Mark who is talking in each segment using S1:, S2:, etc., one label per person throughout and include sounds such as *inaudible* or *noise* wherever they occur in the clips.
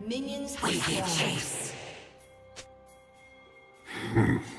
S1: Minions have spawned. *laughs*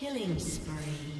S1: Killing spree.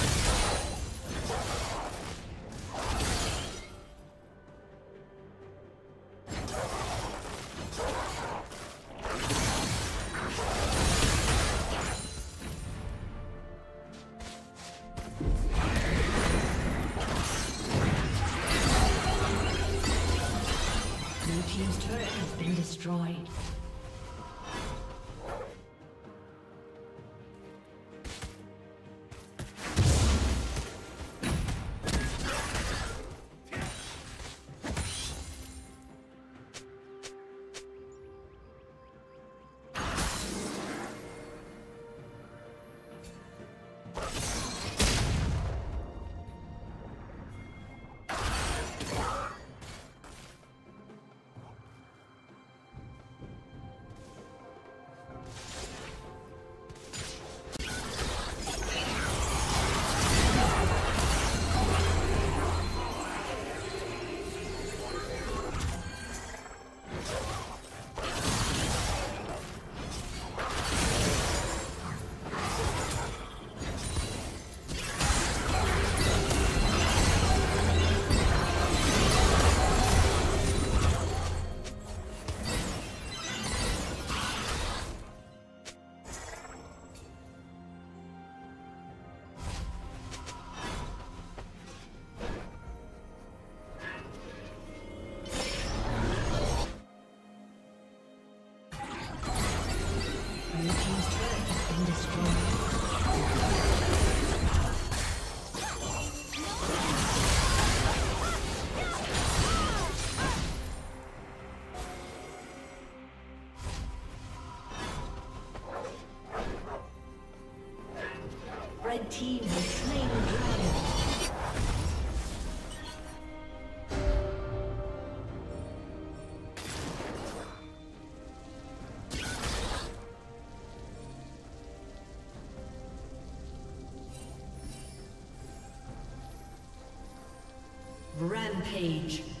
S1: Rampage.